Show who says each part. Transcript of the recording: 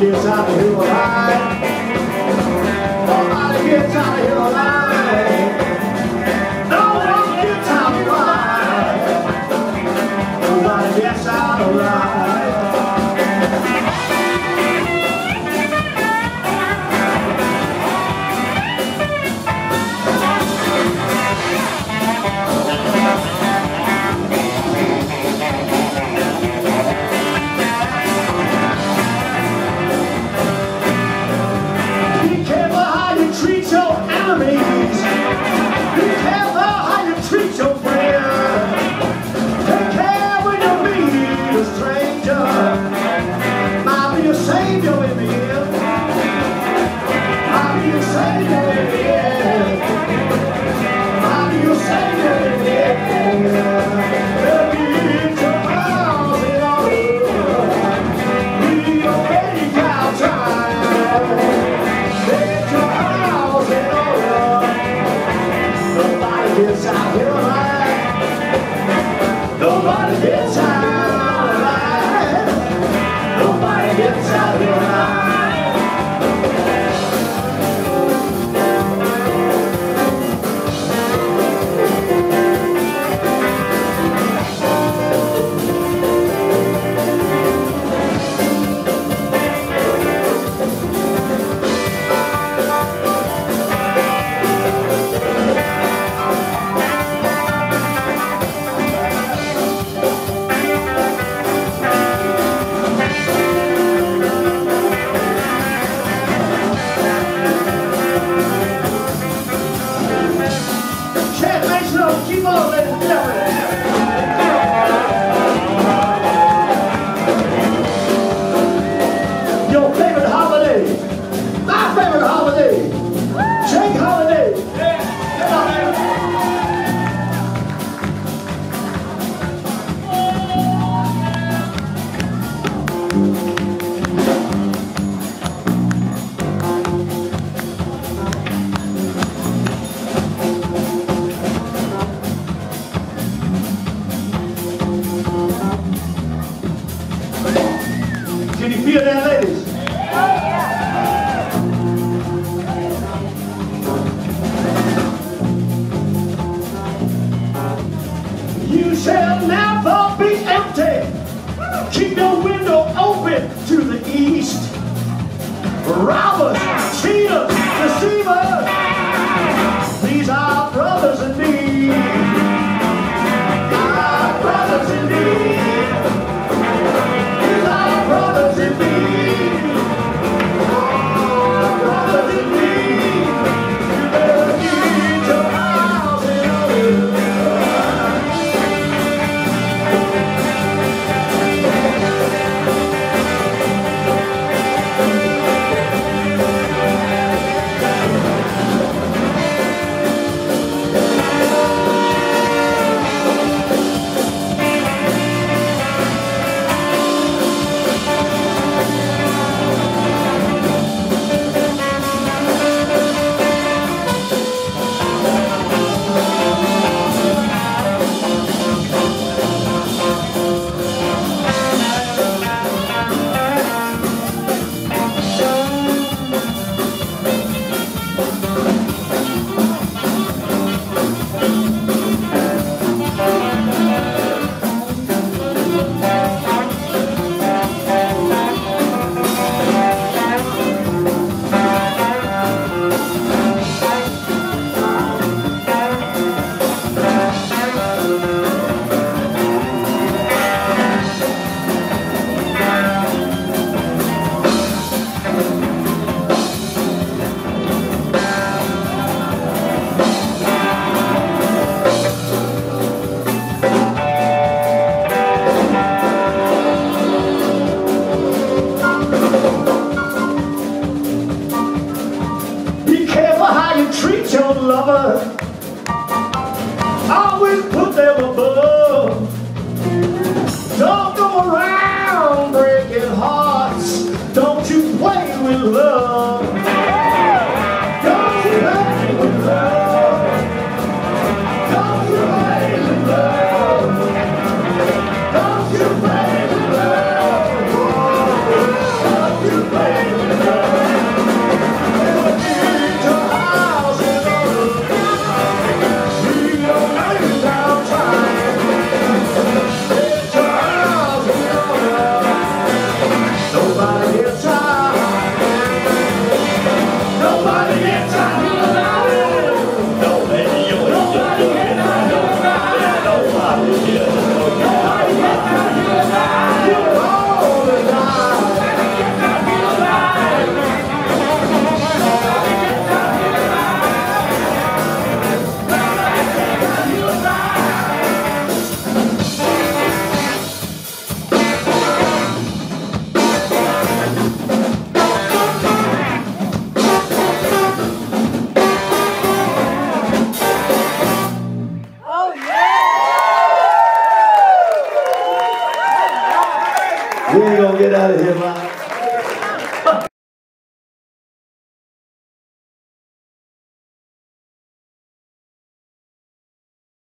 Speaker 1: gets out of here alive. Nobody gets out of here alive. feel that, ladies? You shall never be empty. Keep your window open to the east. Robbers. We going to get out of here, man.